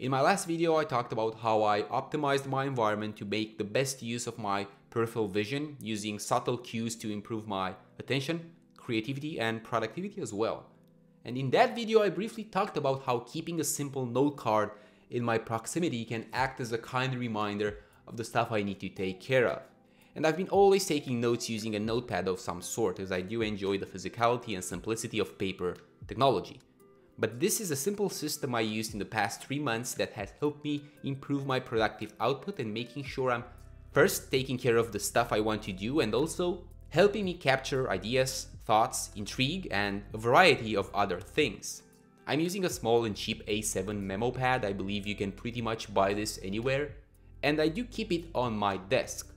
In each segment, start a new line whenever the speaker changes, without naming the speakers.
In my last video, I talked about how I optimized my environment to make the best use of my peripheral vision using subtle cues to improve my attention, creativity, and productivity as well. And in that video, I briefly talked about how keeping a simple note card in my proximity can act as a kind reminder of the stuff I need to take care of. And I've been always taking notes using a notepad of some sort as I do enjoy the physicality and simplicity of paper technology. But this is a simple system I used in the past three months that has helped me improve my productive output and making sure I'm first taking care of the stuff I want to do and also helping me capture ideas, thoughts, intrigue, and a variety of other things. I'm using a small and cheap A7 memo pad, I believe you can pretty much buy this anywhere, and I do keep it on my desk.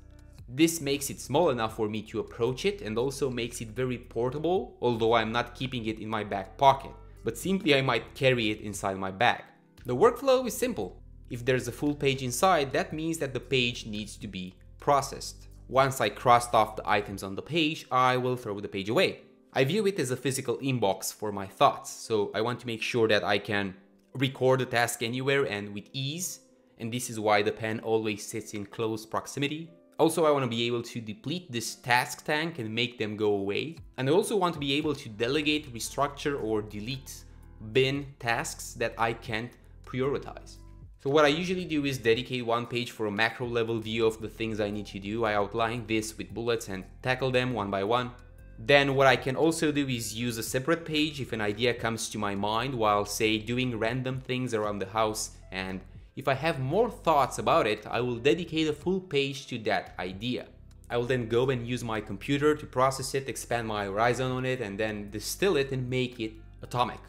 This makes it small enough for me to approach it and also makes it very portable, although I'm not keeping it in my back pocket, but simply I might carry it inside my bag. The workflow is simple. If there's a full page inside, that means that the page needs to be processed. Once I crossed off the items on the page, I will throw the page away. I view it as a physical inbox for my thoughts, so I want to make sure that I can record the task anywhere and with ease, and this is why the pen always sits in close proximity. Also, I want to be able to deplete this task tank and make them go away. And I also want to be able to delegate, restructure, or delete bin tasks that I can't prioritize. So what I usually do is dedicate one page for a macro level view of the things I need to do. I outline this with bullets and tackle them one by one. Then what I can also do is use a separate page if an idea comes to my mind while say doing random things around the house and if I have more thoughts about it, I will dedicate a full page to that idea. I will then go and use my computer to process it, expand my horizon on it, and then distill it and make it atomic.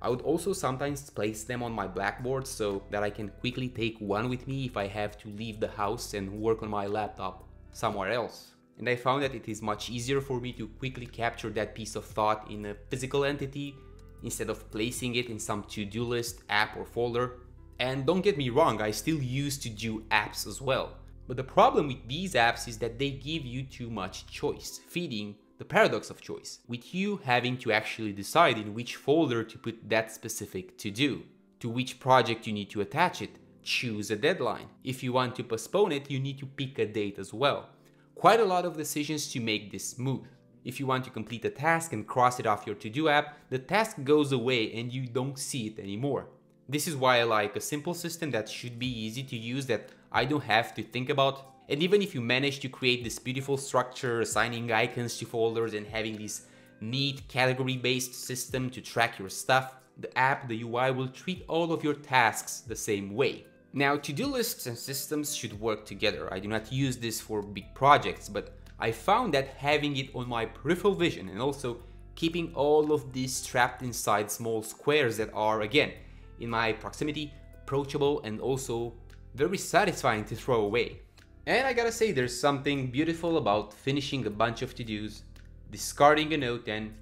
I would also sometimes place them on my blackboard so that I can quickly take one with me if I have to leave the house and work on my laptop somewhere else. And I found that it is much easier for me to quickly capture that piece of thought in a physical entity instead of placing it in some to-do list, app or folder and don't get me wrong, I still use to do apps as well. But the problem with these apps is that they give you too much choice, feeding the paradox of choice, with you having to actually decide in which folder to put that specific to do, to which project you need to attach it, choose a deadline. If you want to postpone it, you need to pick a date as well. Quite a lot of decisions to make this smooth. If you want to complete a task and cross it off your to-do app, the task goes away and you don't see it anymore. This is why I like a simple system that should be easy to use that I don't have to think about. And even if you manage to create this beautiful structure, assigning icons to folders and having this neat category-based system to track your stuff, the app, the UI will treat all of your tasks the same way. Now, to-do lists and systems should work together. I do not use this for big projects, but I found that having it on my peripheral vision and also keeping all of these trapped inside small squares that are, again, in my proximity, approachable, and also very satisfying to throw away. And I gotta say, there's something beautiful about finishing a bunch of to-dos, discarding a note and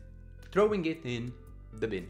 throwing it in the bin.